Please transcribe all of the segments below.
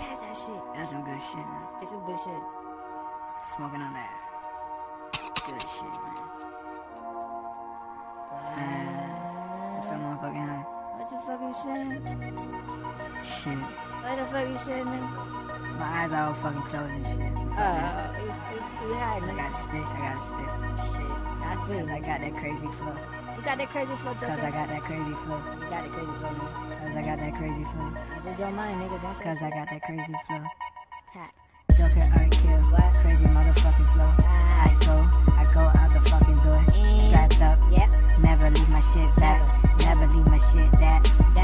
shit. That's some good shit, man. That's some good shit. Smoking on that good shit, man. I'm so motherfucking high. What you fucking saying? Shit. What the fuck you saying, man? My eyes are all fucking closed and shit. Uh, you, you, you high, I gotta spit, I gotta spit. Shit. I feel like I got that crazy flow. You got that crazy flow, Cause I got that crazy flow. You got that crazy flow, nigga. Cause I got that crazy flow. Just your mind, nigga. Don't Cause I got that crazy flow. Hot. Joker Artkill. What? Crazy motherfucking flow. I go, I go out the fucking door. Mm. Strapped up. Yep. Never leave my shit back. Never leave my shit that, that,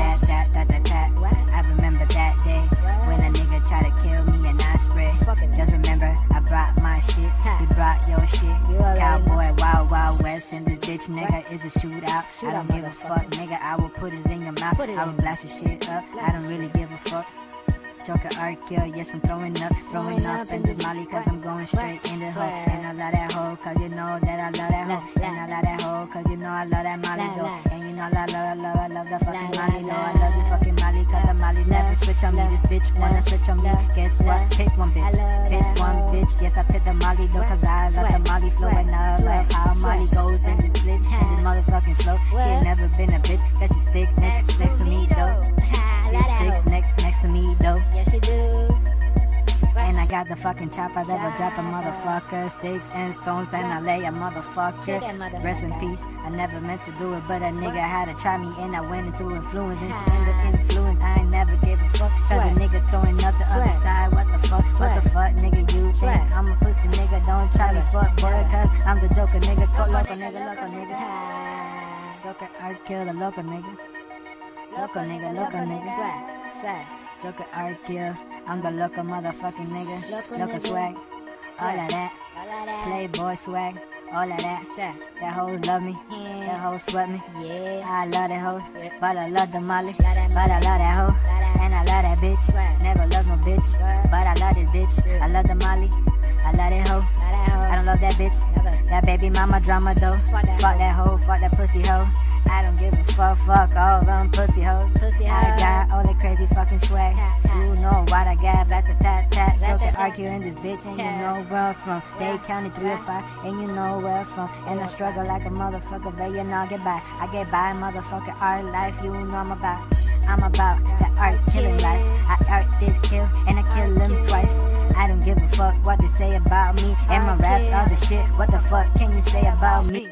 shit. Ha. You brought your shit. You Cowboy, wild, wild west, and this bitch nigga is a shootout. I don't give a fuck, nigga. I will put it in your mouth. Put it I will blast your shit up. I don't really give a fuck. Joker art kill, yes, I'm throwing up, throwing up in this molly, cause I'm going straight in the hole. And I love that hoe, cause you know that I love that hoe. And I love that hoe, cause you know I love that molly though. And you know I love, love, love, I love the fucking molly though. I love you fucking molly, cause the molly never switch on me. This bitch wanna switch on me. Guess what? Pick one bitch. Pick one bitch. Yes, I pick the molly though, cause I She ain't never been a bitch, cause she stick next, next to me though. She sticks next, next to me though. Yes, she do. And I got the fucking chopper that will drop a motherfucker. Sticks and stones and I lay a motherfucker. Rest in peace. I never meant to do it, but a nigga had to try me and I went into influence. Into influence, I ain't never gave a fuck. Cause a nigga throwing up the other side. What the fuck? What the fuck, nigga? You think I'm a pussy nigga? Don't try me fuck, boy. Cause I'm the joker nigga. Go loco nigga, loco nigga. Joker, I kill the loco nigga. Loco nigga, loco nigga. Swag, swag. Joker Artkill. I'm the loco motherfucking nigga. Nigga. swag. All of that. All of that. Playboy swag. All of that. Swag. That hoes love me. Yeah. That hoe sweat me. Yeah. I love that hoe. But I love the molly. But I love that hoe. And I love that bitch. Never love no bitch. But I love this bitch. I love the molly. I love that hoe. Love that hoe. I don't love that bitch. Never. That baby mama drama though. Fuck that Fuck that hoe. Fuck that pussy hoe. I don't give a fuck. Fuck all them pussy hoes. Pussy I got all that crazy fucking swag. Ha, ha. You know what I got. Rat a tat tat. Joker argue in this bitch. And you know where I'm from. They Yeah. County 305. And you know where I'm from. And I struggle like a motherfucker. But you know I get by. I get by motherfucker art life. You know I'm about. I'm about that art killing life. I art this kill. And I kill them twice. I don't give a fuck what they say about me. And my raps are the shit. What the fuck can you say about me?